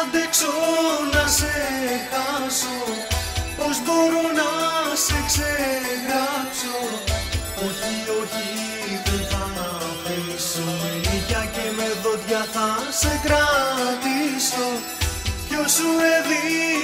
αντέξω να σε χάσω. Πώς μπορώ να σε ξεγράψω. Όχι, όχι, δεν θα αφήσω. Ηλικιά και με δόντια θα σε κρατήσω. Ποιος σου έδειξε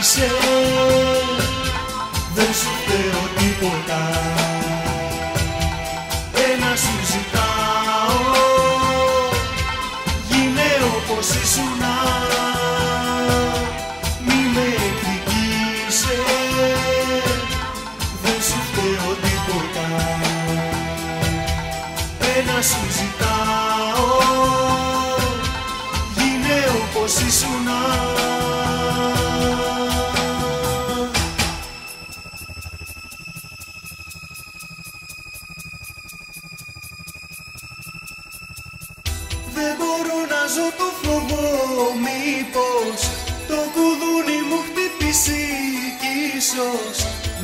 εκδικήσε Δεν σου φταίω τίποτα. Ένα σου ζητάω Γίνε όπως ήσουνα. Μη με εκδικήσε Δεν σου φταίω τίποτα. Ένα σου ζητάω Γίνε όπως ήσουνα μπορώ να ζω το φόβο μήπως Το κουδούνι μου χτυπήσει κι ίσως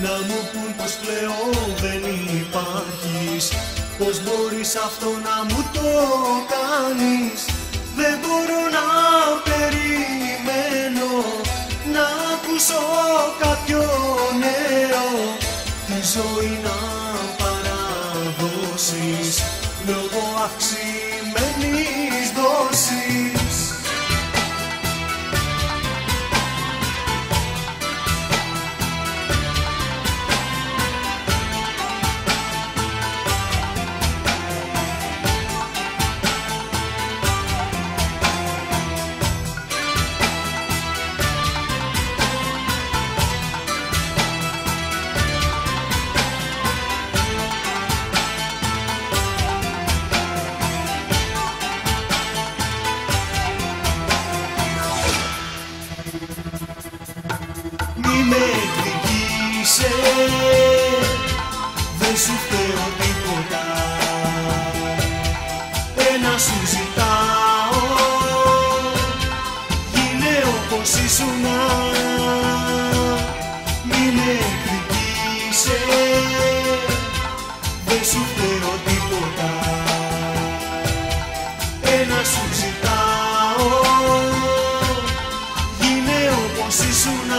Να μου πουν πως πλέον δεν υπάρχεις. Πως μπορείς αυτό να μου το κάνεις. Δεν μπορώ να περιμένω Να ακούσω κάποιο νέο. Τη ζωή να παραδώσεις Λόγω αυξημένης δόσης Άφησε, δεν σου φταίω τίποτα. Ένα σου ζητάω, γίνε όπως ήσουν Μην με εκδικήσε, δεν σου φταίω τίποτα. Ένα σου ζητάω, γίνε όπως ήσουν